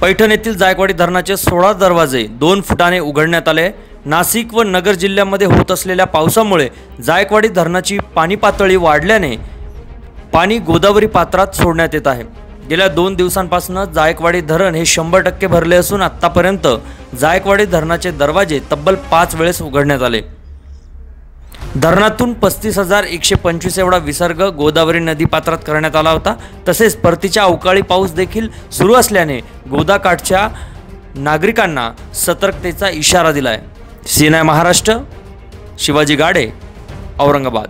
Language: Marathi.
पैठण येथील जायकवाडी धरणाचे सोळा दरवाजे दोन फुटाने उघडण्यात आले. नाशिक व नगर जिल्ह्यामध्ये होत असलेल्या पावसामुळे जायकवाडी धरणाची पाणी पातळी वाढल्याने पाणी गोदावरी पात्रात सोडण्यात येत आहे. गेल्या दोन दिवसांपासून जायकवाडी धरण हे शंभर टक्के भरले असून आत्तापर्यंत जायकवाडी धरणाचे दरवाजे तब्बल पाच वेळेस उघडण्यात आले. धरणातून पस्तीस हजार एकशे पंचवीस एवढा विसर्ग गोदावरी नदी पात्रात करण्यात आला होता. तसेच परतीच्या अवकाळी पाऊस देखील सुरू असल्याने गोदाकाठच्या नागरिकांना सतर्कतेचा इशारा दिला आहे सीनाय महाराष्ट्र शिवाजी गाडे औरंगाबाद.